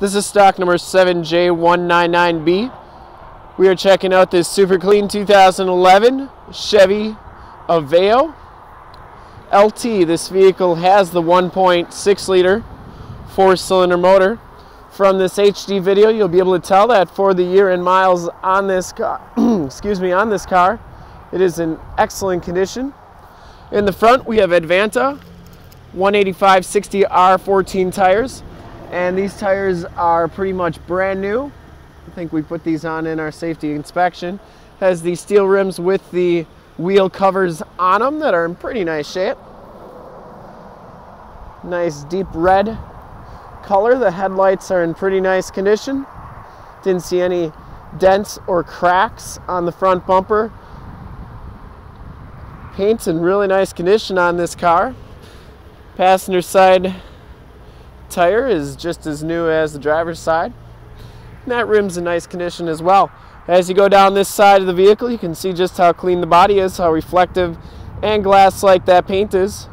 This is stock number 7J199B. We are checking out this super clean 2011 Chevy Aveo LT. This vehicle has the 1.6 liter four cylinder motor. From this HD video, you'll be able to tell that for the year and miles on this car, excuse me, on this car, it is in excellent condition. In the front, we have Advanta 185 60 R14 tires and these tires are pretty much brand new. I think we put these on in our safety inspection. Has the steel rims with the wheel covers on them that are in pretty nice shape. Nice deep red color. The headlights are in pretty nice condition. Didn't see any dents or cracks on the front bumper. Paint's in really nice condition on this car. Passenger side tire is just as new as the driver's side. And that rim's in nice condition as well. As you go down this side of the vehicle, you can see just how clean the body is, how reflective and glass-like that paint is.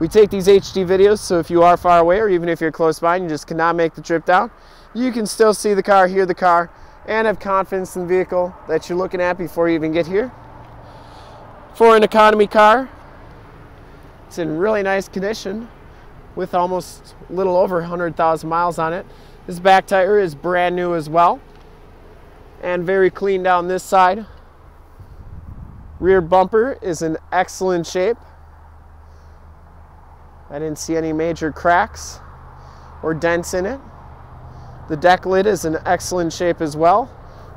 We take these HD videos, so if you are far away or even if you're close by and you just cannot make the trip down, you can still see the car, hear the car, and have confidence in the vehicle that you're looking at before you even get here. For an economy car, it's in really nice condition with almost a little over 100,000 miles on it. This back tire is brand new as well and very clean down this side. Rear bumper is in excellent shape. I didn't see any major cracks or dents in it. The deck lid is in excellent shape as well.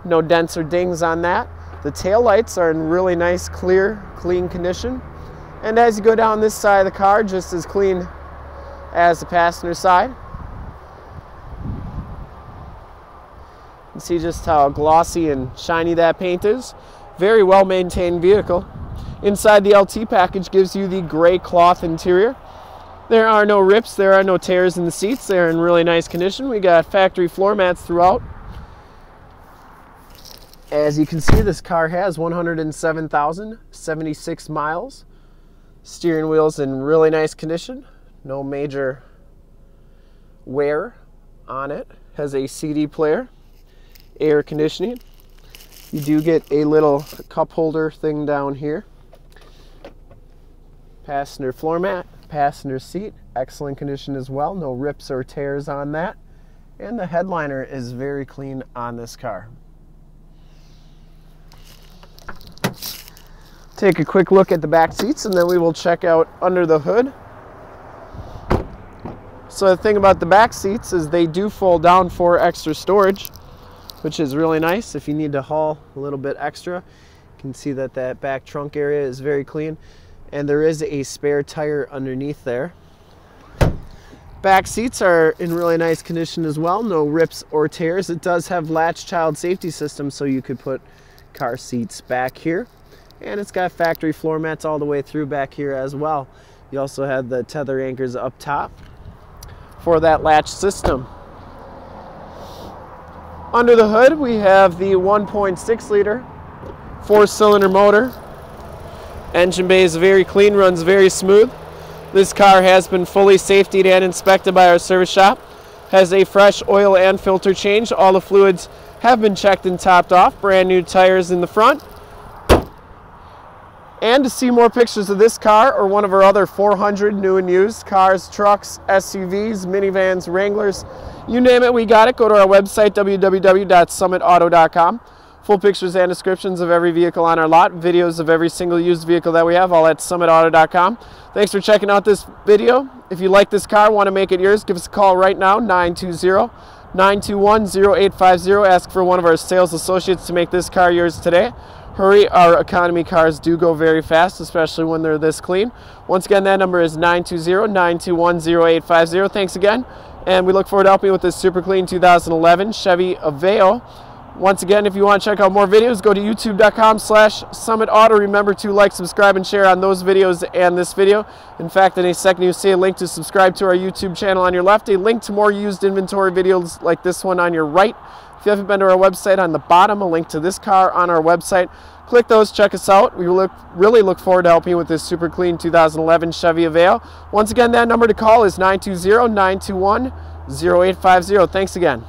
No dents or dings on that. The tail lights are in really nice, clear, clean condition. And as you go down this side of the car, just as clean as the passenger side. You see just how glossy and shiny that paint is. Very well maintained vehicle. Inside the LT package gives you the gray cloth interior. There are no rips, there are no tears in the seats. They're in really nice condition. We got factory floor mats throughout. As you can see, this car has 107,076 miles. Steering wheel's in really nice condition no major wear on it. Has a CD player, air conditioning. You do get a little cup holder thing down here. Passenger floor mat, passenger seat, excellent condition as well. No rips or tears on that. And the headliner is very clean on this car. Take a quick look at the back seats and then we will check out under the hood. So the thing about the back seats is they do fold down for extra storage, which is really nice if you need to haul a little bit extra. You can see that that back trunk area is very clean and there is a spare tire underneath there. Back seats are in really nice condition as well, no rips or tears. It does have latch child safety system so you could put car seats back here. And it's got factory floor mats all the way through back here as well. You also have the tether anchors up top for that latch system. Under the hood, we have the 1.6 liter four cylinder motor. Engine bay is very clean, runs very smooth. This car has been fully safetied and inspected by our service shop. Has a fresh oil and filter change. All the fluids have been checked and topped off. Brand new tires in the front. And to see more pictures of this car or one of our other 400 new and used cars, trucks, SUVs, minivans, Wranglers, you name it, we got it. Go to our website, www.summitauto.com. Full pictures and descriptions of every vehicle on our lot, videos of every single used vehicle that we have, all at summitauto.com. Thanks for checking out this video. If you like this car, want to make it yours, give us a call right now, 920 921 0850. Ask for one of our sales associates to make this car yours today hurry. Our economy cars do go very fast, especially when they're this clean. Once again, that number is 920-921-0850. Thanks again, and we look forward to helping you with this super clean 2011 Chevy Aveo. Once again, if you want to check out more videos, go to youtube.com slash Summit Auto. Remember to like, subscribe, and share on those videos and this video. In fact, in a second, you see a link to subscribe to our YouTube channel on your left, a link to more used inventory videos like this one on your right. If you haven't been to our website, on the bottom, a link to this car on our website. Click those, check us out. We look, really look forward to helping you with this super clean 2011 Chevy Aveo. Once again, that number to call is 920 921 0850. Thanks again.